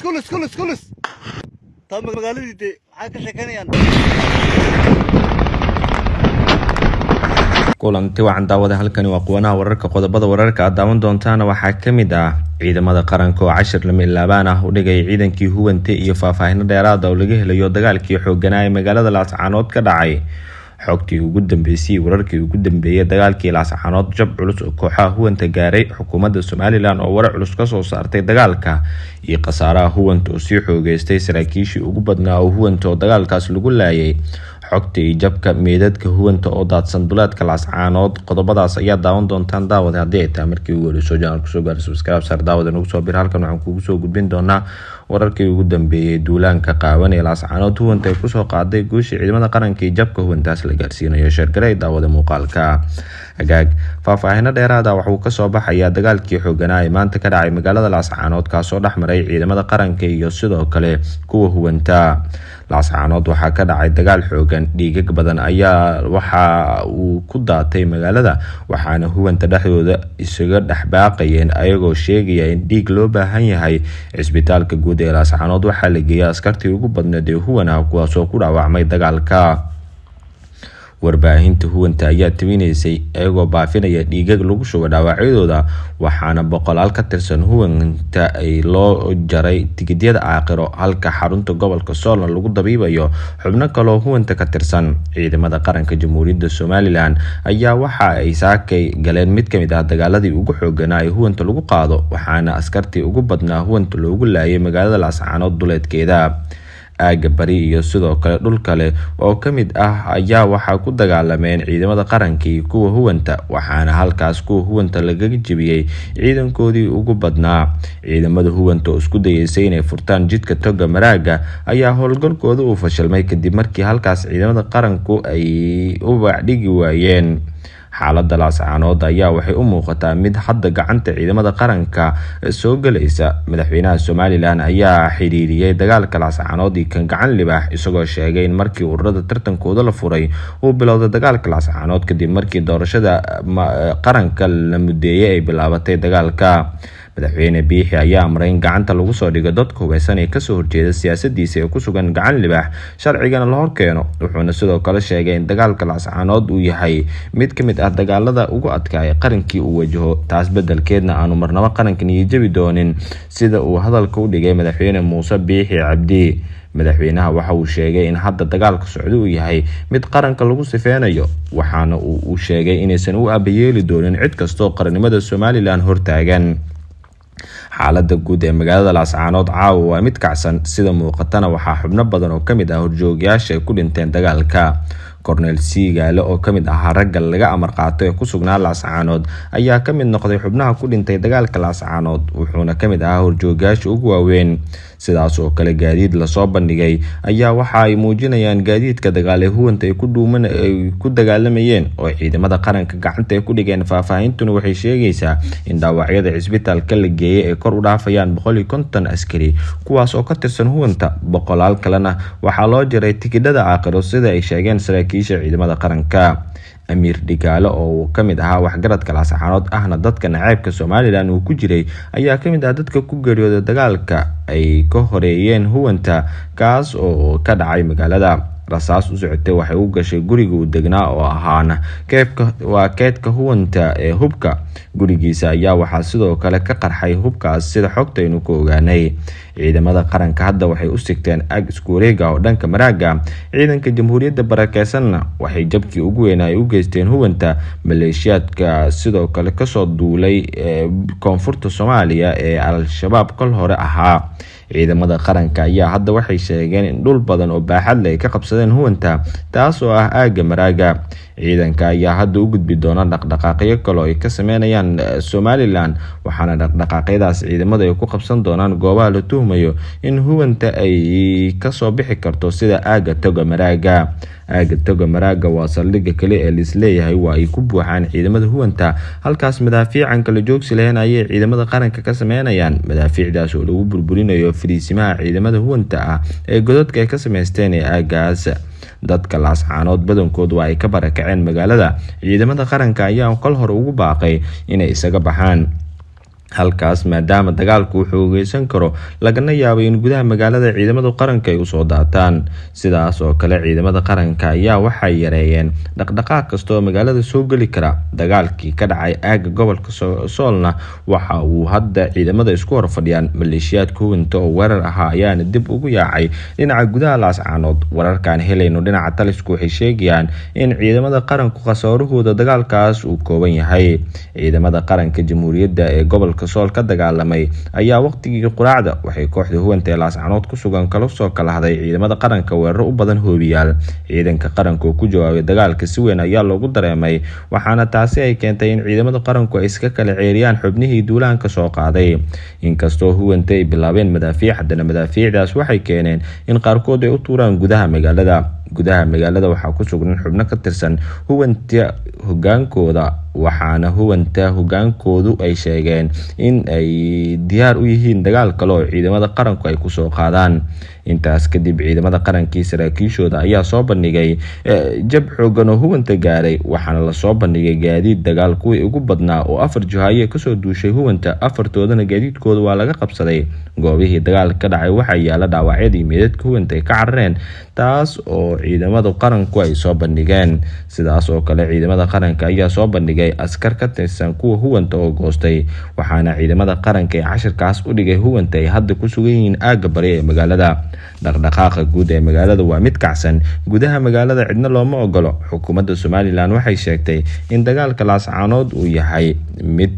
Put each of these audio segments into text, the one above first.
kulis kulis kulis kulis taa magaaladii dee maxaa ka sheekeynayaan kulanti wacan daawada halkani waa quwanaha wararka qodobada wararka aad daawan doontaana waxaa ka mid ah ciidamada qaranka oo cashir lama ilaabaan ah u dhigay ciidankii huwante iyo faahfaahino dheeraada oo laga helayo dagaalkii xooganaa ee magaalada laascaanood ka dhacay xogtii ugu dambeysay wararkii ugu dambeeyay dagaalkii laascaanood jab culus oo kooxaha huwanta gaaray xukuumadda somalilan oo warar culus ka soo saartay dagaalka iyo khasaaraha huwanta oo sii xoogeystay saraakiishii ugu badnaa oo huwanta oo dagaalkaas lagu laayay. Xogta iyo jabka meedadka huwanta oo daadsan duleedka laascaanood qodobadaas ayaa daawan doontaan daawada. Haddii ay tahay markii ugu horeysoo janal ku soo gaara subscribe sar daawada nagu soo bir halkan waxaan kugu soo gudbin doonaa wararkii ugu dambeeyay duulaanka qaawan ee laascaanood huwanta ay ku soo qaaday guushii ciidamada qaranka iyo jabka huwantaas la gaarsiinayo. Sheergaray daawada muuqaalka. Hagaag faahfaahino dheeraada waxuu ka soo baxayaa dagaalkii xooganaa ee maanta ka dhacay magaalada laascaanood kaasoo dhexmaray ciidamada qaranka iyo sidoo kale kuwa huwanta laascaanood waxaa ka dhacay dagaal xoogan. Dhiigag badan ayaa waxa uu ku daatay magaalada waxaana huwanta dhexdooda isaga dhexbaaqayeen ayagoo sheegaya in dhiig loo baahan yahay. Cisbitaalka guud ee laascaanood waxaa la geeyay askartii ugu badneed ee huwan ah kuwaasoo ku dhaawacmay dagaalka warbaahinta huwanta ayaa tabinaysay iyagoo baafinaya dhiigag lagu shubo dhaawacyadooda waxaana boqolaal ka tirsan huwanta ay loo jaray tigidyada aakhiro halka xarunta gobolka soolna lagu dabiibayo xubno kaloo huwanta ka tirsan. Ciidamada qaranka jamhuuriyadda somalilan ayaa waxa ay saakay galeen mid ka mid ah dagaaladii ugu xooganaa ee huwanta lagu qaado waxaana askartii ugu badnaa huwanta loogu laayay magaalada laascaanood duleedkeeda aaga bari iyo sidoo kale dhul kale oo ka mid ah ayaa waxaa ku dagaalameen ciidamada qaranka iyo kuwa huwanta waxaana halkaas kuwa huwanta lagaga jebiyey ciidankoodii ugu badnaa. Ciidamada huwanta oo isku dayeysay inay furtaan jidka toga maraaga ayaa howlgalkooda uu fashilmay kadib markii halkaas ciidamada qaranku ay u baacdhigi waayeen xaalada laascaanood ayaa waxay u muuqataa mid hadda gacanta ciidamada qaranka soo galaysa madaxweynaha somalilan ayaa xiriiriyey dagaalka laascaanood iyo kan gacan libaax isagoo sheegay in markii ururada tartankooda la furay uu bilowday dagaalka laascaanood kadib markii doorashada qaranka la mudeeyay ay bilaabatay dagaalka madaxweyne biixi ayaa amray in gacanta lagu soo dhigo dadka hubeysan ee ka soo horjeeda siyaasadiisa ee kusugan gacan libaax sharcigana la horkeeno wuxuuna sidoo kale sheegay in dagaalka laascaanood uu yahay mid ka mid ah dagaalada ugu adkaaya qarankii uu wajaho taas bedelkeedna aanu marnabo qaranka niyajabi doonin sida uu hadalka u dhigay madaxweyne muuse biixi cabdi. Madaxweynaha waxa uu sheegay in hadda dagaalka socdo uu yahay mid qaranka lagu sifeynayo waxaana uu sheegay inaysan u abayeeli doonin cid kastoo qarannimada somalilan hortaagan xaalada guud ee magaalada laascaanood caawa waa mid kacsan sida muuqatana waxaa xubno badan oo ka mid ah horjoogayaasha ay ku dhinteen dagaalka cornel siigaale oo ka mid ahaa ragga laga amar qaato ee kusugnaa laascaanood ayaa ka mid noqday xubnaha ku dhintay dagaalka laascaanood wuxuuna ka mid ahaa horjoogayaasha ugu waaweyn. Sidaas oo kale gaadiid la soo bandhigay ayaa waxa ay muujinayaan gaadiidka dagaal ee huwanta ay ku dagaalamayeen oo ciidamada qaranka gacanta ay ku dhigeen. Faahfaahintuna waxay sheegaysaa in dhaawacyada cisbitaalka la geeyay ay kor u dhaafayaan boqol iyo konton askari kuwaas oo ka tirsan huwanta boqolaal kalena waxaa loo jiray tikidhada aakhiro sida ay sheegeen saraakiisha ciidamada qaranka amiir dhigaale oo ka mid ahaa waxgaradka laascaanood ahna dadka naceebka somalilan uu ku jiray ayaa ka mid ah dadka ku geeriyooda dagaalka ay ka horeeyeen huwanta kaas oo ka dhacay magaalada rasaas u socotay waxay u gashay guriga uu degnaa oo ahaana waa keedka huwanta ee hubka gurigiisa. Ayaa waxaa sidoo kale ka qarxay hubkaas sida xogtaynu ku ogaanay. Ciidamada qaranka hadda waxay u sigteen ag isku wareega oo dhanka maraaga. Ciidanka jamhuuriyadda barakeysanna waxay jabkii ugu weynaa ay u geysteen huwanta. Maleeshiyaadka sidoo kale ka soo duulay koonfurta soomaaliya ee al-shabaab kol hore ahaa ciidamada qaranka ayaa hadda waxay sheegeen in dhul badan oo baaxad leh ay ka qabsadeen huwanta taas oo ah aaga maraaga. Ciidanka ayaa hadda u gudbi doona dhaqdhaqaaqyo kaloo ay ka sameynayaan somalilan waxaana dhaqdhaqaaqyadaas ciidamada ay ku qabsan doonaan goobaha la tuhmayo in huwanta ay ka soo bixi karto sida aaga toga maraaga aaga toga maraaga waa saldhigga kale ee laisleeyahay waa ay ku buuxaan ciidamada huwanta. Halkaas madaafiican kala joogsi lahayn ayay ciidamada qaranka ka sameynayaan. Madaafiicdaas oo lagu burburinayo fariisimaha ciidamada huwanta ah ee godadka ay ka sameysteen ee aagaas. Dadka laascaanood badankood waa ay ka barakaceen magaalada. Ciidamada qaranka ayaa kol hore ugu baaqay inay isaga baxaan halkaas maadaama dagaalku uu xoogeysan karo lagana yaabay in gudaha magaalada ciidamada qaranka ay u soo daataan. Sidaas oo kale ciidamada qaranka ayaa waxay yareeyeen dhaqdhaqaaq kasta oo magaalada soo geli kara. Dagaalkii ka dhacay aaga gobolka soolna waxa uu hadda ciidamada isku horfadhiyaan maleeshiyaadka huwanta oo weerar ahaa ayaana dib ugu yaacay. Dhinaca gudaha laascaanood wararkaan helayno dhinaca talisku waxay sheegayaan in ciidamada qaranku khasaarahooda dagaalkaas uu kooban yahay. Ciidamada qaranka jamhuuriyadda ee gobolka sool ka dagaalamay ayaa waqtigii quraacda waxay kooxda huwanta ee laascanood ku sugan kala soo kalahday ciidamada qaranka weeraro u badan hoobiyaal ciidanka qaranka oo ku jawaabay dagaalka si weyn ayaa loogu dareemay waxaana taasi ay keentay in ciidamada qaranku ay iska kala ceeriyaan xubnihii duulaanka soo qaaday. Inkastoo huwanta ay bilaabeen madaafiic haddana madaafiicdaas waxay keeneen in qaarkood ay u tuuraan gudaha magaalada. Gudaha magaalada waxaa ku sugnan xubno ka tirsan huwanta hogaankooda waxaana huwanta hogaankoodu ay sheegeen in ay diyaar u yihiin dagaal kale oo ciidamada qaranku ay ku soo qaadaan. Intaas kadib ciidamada qarankii saraakiishooda ayaa soo bandhigay jab xoogan oo huwanta gaaray waxaana la soo bandhigay gaadiid dagaal kuwii ugu badnaa oo afar juhaaye ka soo duushay huwanta afartoodana gaadiidkooda waa laga qabsaday. Goobihii dagaalka ka dhacay waxaa yaalla dhaawacyadii meedadka huwanta ay ka carareen taas oo ciidamada qaranku ay soo bandhigeen. Sidaas oo kale ciidamada qaranka ayaa soo bandhigay askar ka tirsan kuwa huwanta oo goostay waxaana ciidamada qaranka ee cashirkaas u dhigay huwanta ay hadda ku sugan yihiin aagga bari ee magaalada. Dhaqdhaqaaqa guud ee magaalada waa mid kacsan. Gudaha magaalada cidna looma ogolo xukuumadda somalilan waxay sheegtay in dagaalka laascaanood uu yahay mid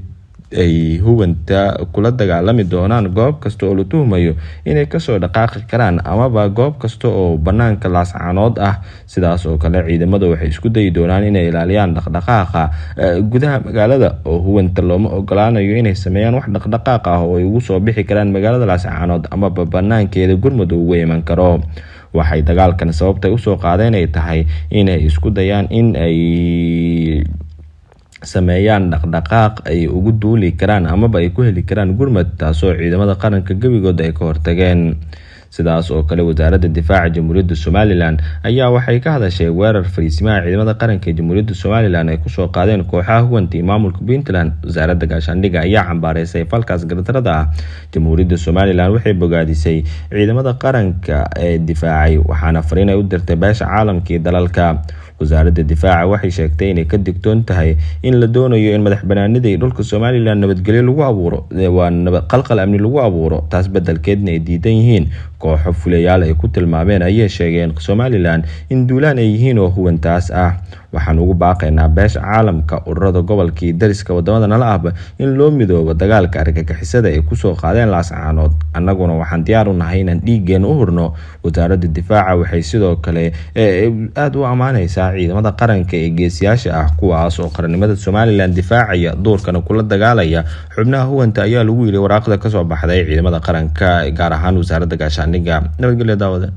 ay huwanta kula dagaalami doonaan goob kasta oo la tuhumayo inay ka soo dhaqaaqi karaan amaba goob kasta oo banaanka laascaanood ah. Sidaas oo kale ciidamada waxay isku dayi doonaan inay ilaaliyaan dhaqdhaqaaqa gudaha magaalada oo huwanta looma ogolaanayo inay sameeyaan wax dhaqdhaqaaq ah oo ay ugu soo bixi karaan magaalada laascaanood amaba banaankeeda gurmud ugu iman karo. Waxay dagaalkan sababtay u soo qaadeen ay tahay inay isku dayaan in ay sameeyaan dhaqdhaqaaq ay ugu duuli karaan amaba ay ku heli karaan gurmad taasoo ciidamada qaranka gebigooda ay ka hortageen sidaas oo kale wasaaradda difaaca jamhuuriyadda somalilan ayaa waxay ka hadashay weerar fariisimaha ciidamada qaranka ee jamhuuriyadda somalilan ay ku soo qaadeen kooxaha huwanta iyo maamulka puntland. Wasaaradda gaashaandhigga ayaa cambaareysay falkaas gardarada ah. Jamhuuriyadda somalilan waxay bogaadisay ciidamada qaranka ee difaacay waxaana fariin ay u dirtay beesha caalamka iyo dalalka. Wasaaradda difaaca waxay sheegtay inay ka digtoon tahay in la doonayo in madax banaanida dhulka somalilan nabadgelyo lagu abuuro waa qalqal amni lagu abuuro taas bedelkeedna ay diidan yihiin kooxo fulayaal ay ku tilmaameen ayay sheegeen somalilan in duulaan ay yihiin oo huwantaas ah. Waxaan ugu baaqaynaa beesha caalamka ururada gobolka dariska waddamada nala ahba in loo midoobo dagaalka argagixisada ay ku soo qaadeen laascaanood annaguna waxaan diyaar u nahay inaan dhiiggeen u hurno. Wasaaradda difaaca waxay sidoo kale aada u ammaaneysaa ciidamada qaranka ee geesiyaasha ah kuwaas oo qarannimada somalilan difaacaya duurkana kula dagaalaya. Xubnaha huwanta ayaa lagu yiri waraaqda ka soo baxday ciidamada qaranka gaar ahaan wasaaradda gaashaandhigga nabadgelyo daawade